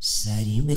Sair me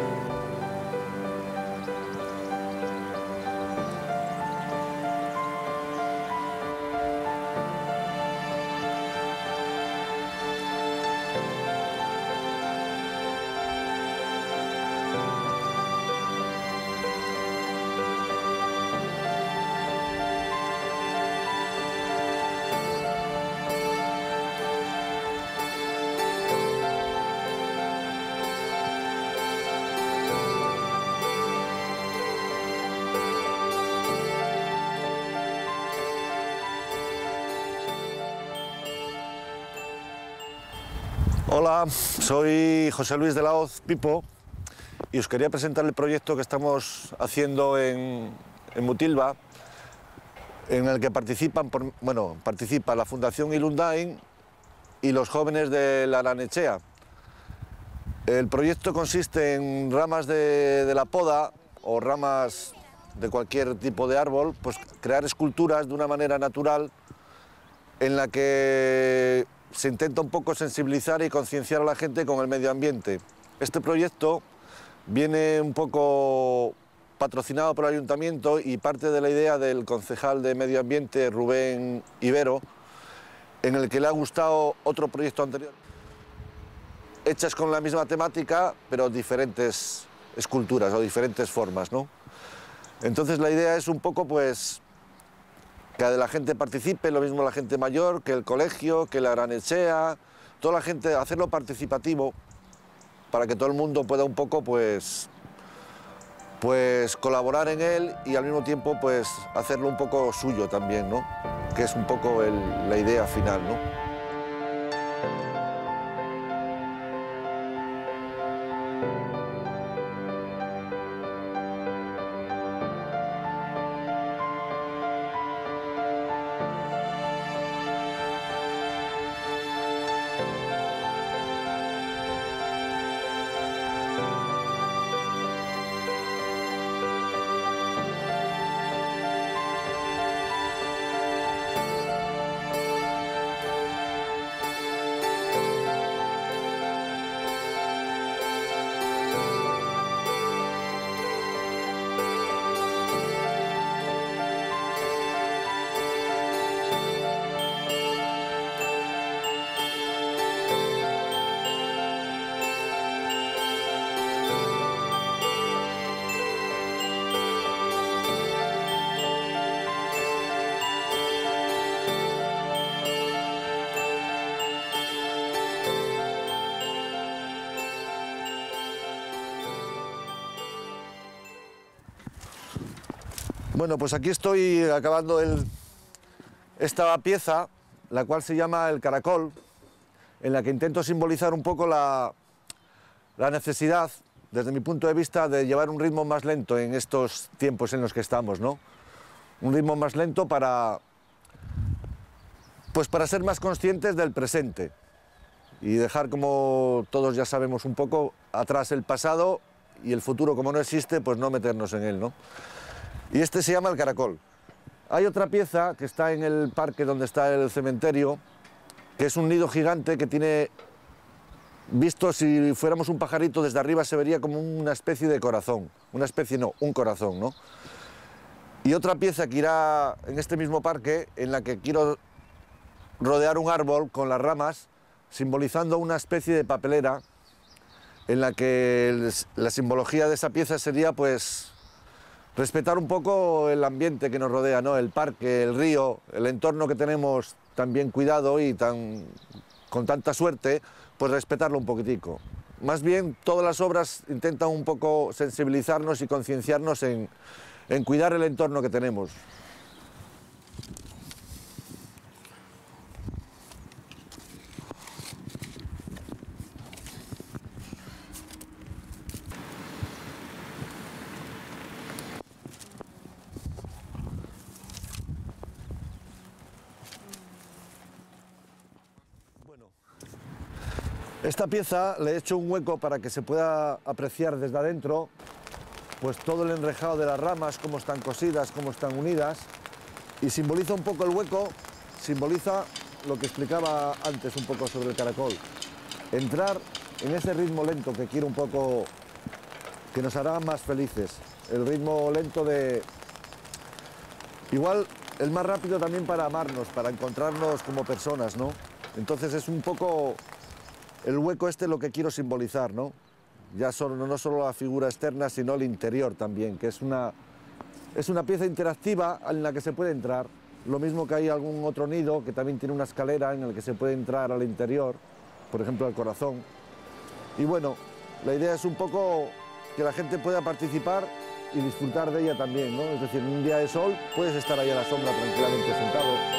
Amen. Hola, soy José Luis de la Hoz, Pipo, y os quería presentar el proyecto que estamos haciendo en, Mutilva, en el que participan, bueno, participa la Fundación Ilundain y los jóvenes de la Aranechea. El proyecto consiste en ramas de, de la poda o ramas de cualquier tipo de árbol, pues crear esculturas de una manera natural en la que se intenta un poco sensibilizar y concienciar a la gente con el medio ambiente. Este proyecto viene un poco patrocinado por el ayuntamiento y parte de la idea del concejal de medio ambiente Rubén Ibero, en el que le ha gustado otro proyecto anterior, hechas con la misma temática, pero diferentes esculturas o diferentes formas. ¿no? Entonces la idea es un poco pues que la gente participe, lo mismo la gente mayor, que el colegio, que la granechea, toda la gente, hacerlo participativo para que todo el mundo pueda un poco pues, pues colaborar en él y al mismo tiempo pues hacerlo un poco suyo también, ¿no? que es un poco la idea final. ¿no? Bueno, pues aquí estoy acabando esta pieza, la cual se llama el caracol, en la que intento simbolizar un poco la, necesidad, desde mi punto de vista, de llevar un ritmo más lento en estos tiempos en los que estamos, ¿no? Un ritmo más lento para, pues para ser más conscientes del presente y dejar, como todos ya sabemos un poco, atrás el pasado y el futuro, como no existe, pues no meternos en él, ¿no? Y este se llama el caracol. Hay otra pieza que está en el parque donde está el cementerio, que es un nido gigante que tiene, visto si fuéramos un pajarito desde arriba se vería como una especie de corazón, una especie no, un corazón, ¿no? Y otra pieza que irá en este mismo parque, en la que quiero rodear un árbol con las ramas, simbolizando una especie de papelera, en la que la simbología de esa pieza sería pues respetar un poco el ambiente que nos rodea, ¿no? el parque, el río, el entorno que tenemos tan bien cuidado y tan, con tanta suerte, pues respetarlo un poquitico. Más bien, todas las obras intentan un poco sensibilizarnos y concienciarnos en, en cuidar el entorno que tenemos. Esta pieza le he hecho un hueco para que se pueda apreciar desde adentro pues todo el enrejado de las ramas, cómo están cosidas, cómo están unidas y simboliza un poco el hueco, simboliza lo que explicaba antes un poco sobre el caracol. Entrar en ese ritmo lento que quiero un poco que nos hará más felices, el ritmo lento de igual el más rápido también para amarnos, para encontrarnos como personas, ¿no? Entonces es un poco el hueco este es lo que quiero simbolizar, ¿no? Ya solo, no solo la figura externa, sino el interior también, que es una, es una pieza interactiva en la que se puede entrar. Lo mismo que hay algún otro nido que también tiene una escalera en la que se puede entrar al interior, por ejemplo al corazón. Y bueno, la idea es un poco que la gente pueda participar y disfrutar de ella también, ¿no? Es decir, un día de sol puedes estar ahí a la sombra tranquilamente sentado